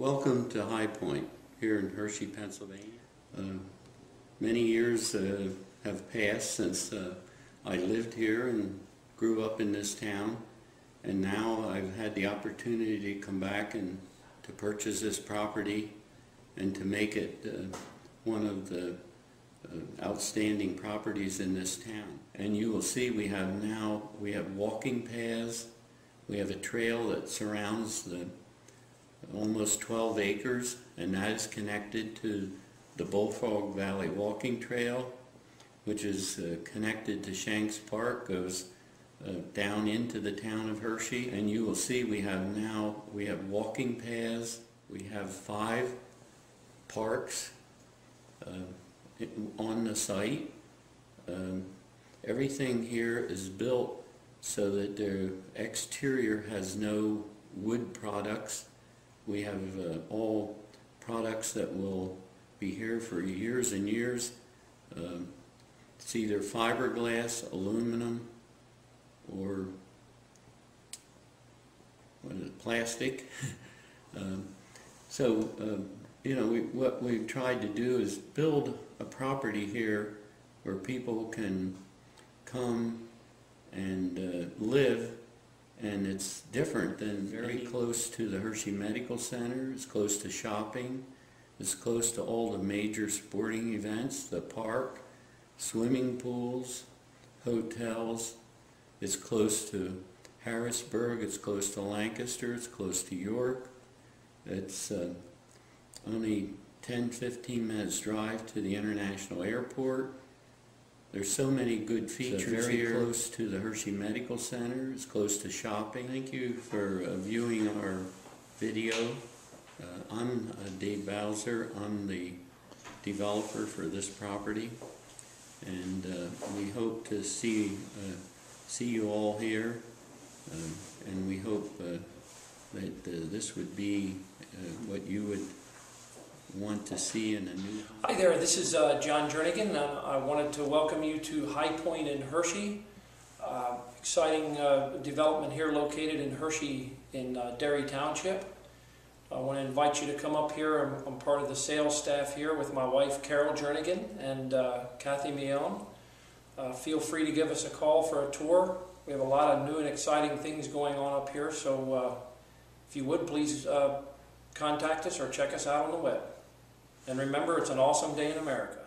Welcome to High Pointe here in Hershey, Pennsylvania. Uh, many years uh, have passed since uh, I lived here and grew up in this town, and now I've had the opportunity to come back and to purchase this property and to make it uh, one of the uh, outstanding properties in this town. And you will see we have now, we have walking paths, we have a trail that surrounds the almost 12 acres, and that is connected to the Bullfrog Valley Walking Trail, which is uh, connected to Shanks Park, goes uh, down into the town of Hershey. And you will see we have now, we have walking paths, we have five parks uh, on the site. Um, everything here is built so that the exterior has no wood products. We have uh, all products that will be here for years and years. Um, it's either fiberglass, aluminum, or what is it, plastic. um, so, uh, you know, we, what we've tried to do is build a property here where people can come and uh, live and it's different than very close to the Hershey Medical Center, it's close to shopping, it's close to all the major sporting events, the park, swimming pools, hotels, it's close to Harrisburg, it's close to Lancaster, it's close to York, it's uh, only 10-15 minutes drive to the international airport, there's so many good features very here. close to the Hershey Medical Center. It's close to shopping. Thank you for uh, viewing our video. Uh, I'm uh, Dave Bowser. I'm the developer for this property, and uh, we hope to see uh, see you all here. Um, and we hope uh, that this would be what you would want to see in a new Hi there, this is uh, John Jernigan. Uh, I wanted to welcome you to High Pointe in Hershey. Uh, exciting uh, development here located in Hershey in uh, Derry Township. I want to invite you to come up here. I'm, I'm, part of the sales staff here with my wife Carol Jernigan and uh, Kathy Mion. feel free to give us a call for a tour. We have a lot of new and exciting things going on up here, so if you would, please contact us or check us out on the web. And remember, it's an awesome day in America.